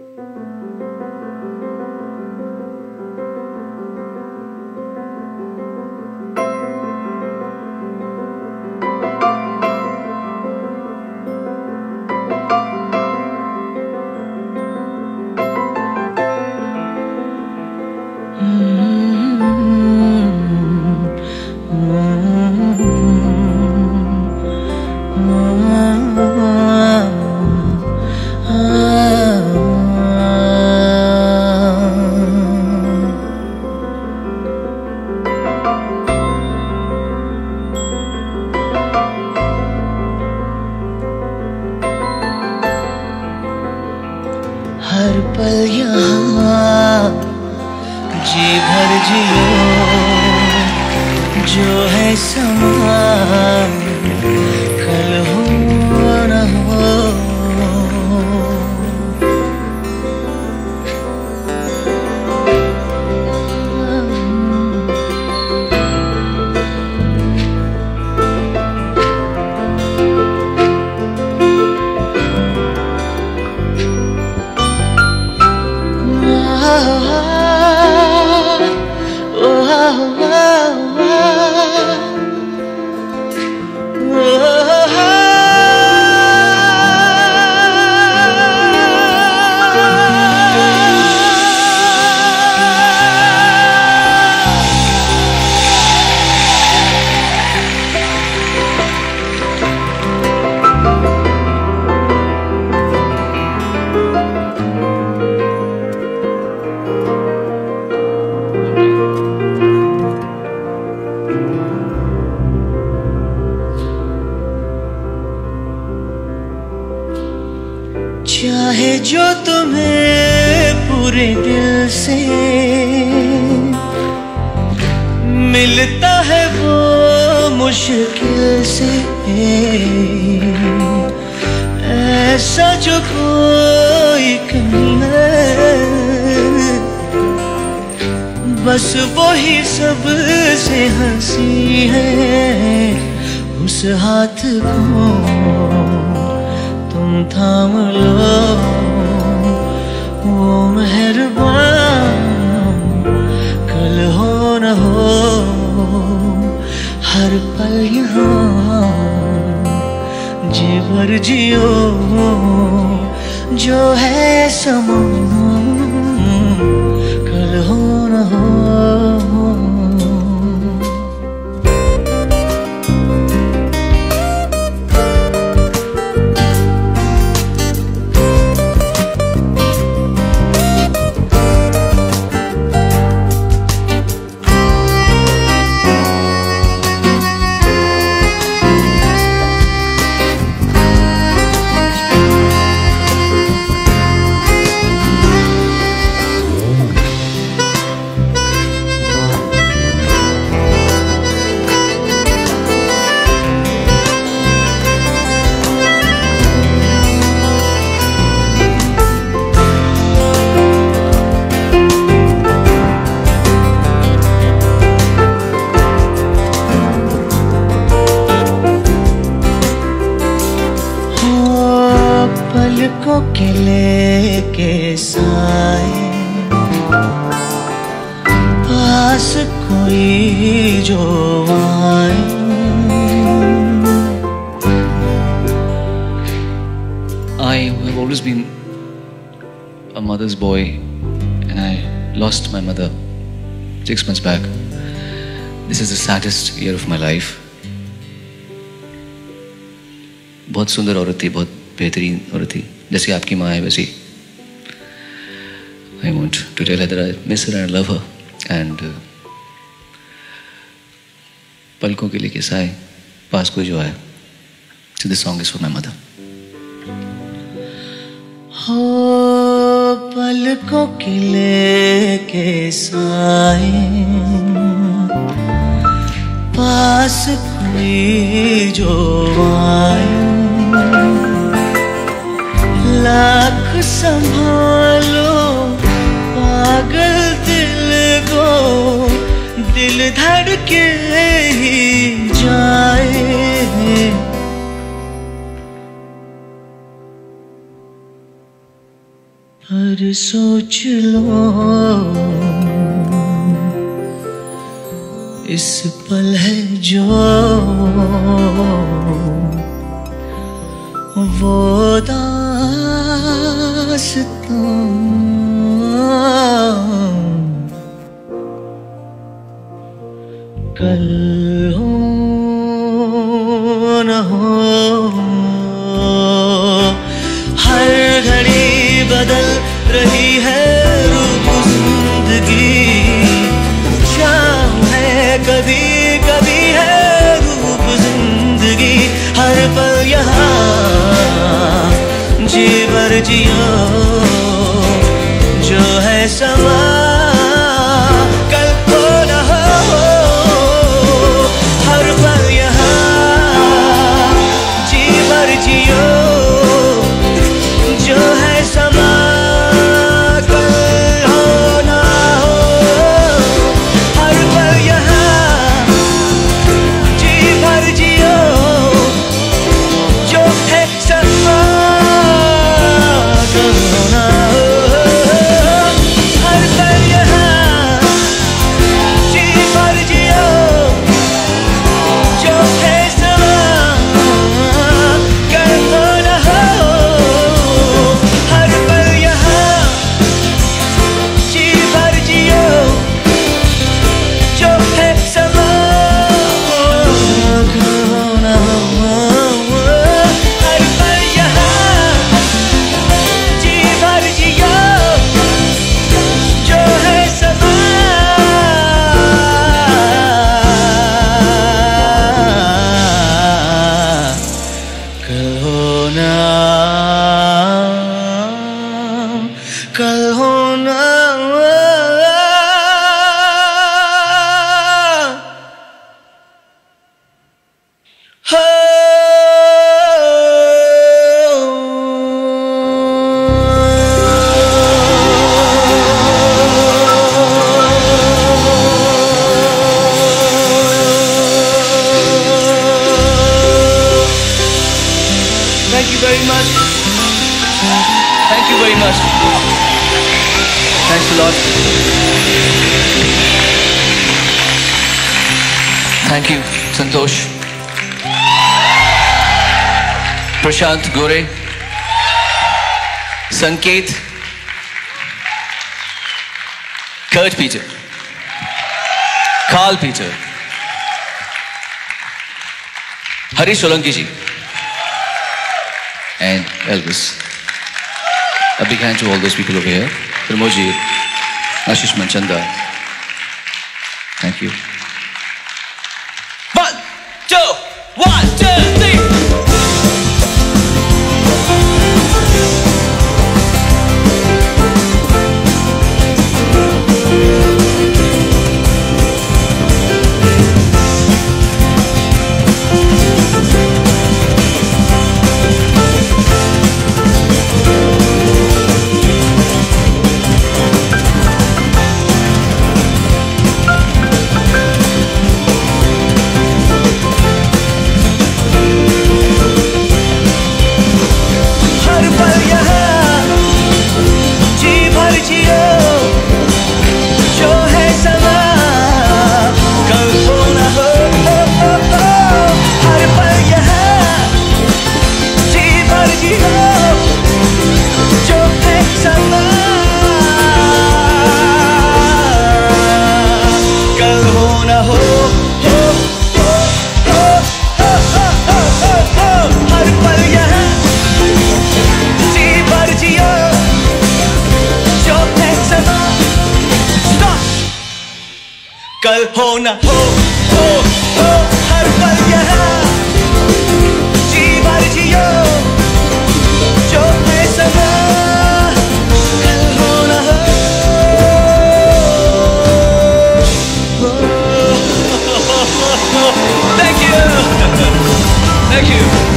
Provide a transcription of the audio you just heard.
हर जो है समा कल हो न हो चाहे मिलता है वो मुश्किल से। ऐसा जो कोई बस वो ही सबसे हँसी है उस हाथ को। तुम थाम लो, वो मेहरबान, कल हो न हो। हर पल यहाँ जी भर जियो जो है समा कल हो न हो। पलकों के लेके साए पास कोई जो आए I have always been a mother's boy, and I lost my mother six months back. This is the saddest year of my life. बहुत सुंदर औरत थी बहुत बेहतरीन औरत थी जैसी आपकी माँ है वैसी I want to tell I miss her and love her and uh, पलकों के लिए किस्सा है पास कोई जो आया। So this song is for my mother हो पलकों के लेके साए पास कोई जो आए लाख संभालो, पागल दिल को, दिल धड़के ही जाए। पर सोच लो, इस पल है जो वो कल हर घड़ी बदल रही है रूप ज़िंदगी। शाम है कभी जियो जो है समा very much. Thank you very much. Thanks a lot. Thank you, Santosh. Prashant Gore. Sanket. Kurt Peter. Carl Peter. Harish Solanki ji. And Elvis. A big hand to all those people over here. Pramoji, Ashish Manchanda. Thank you. One, two, one, two, three. कल हो न हो हो हो, हर पल यहाँ जी भर जियो, जो है समा कल हो न हो Thank you. Thank you.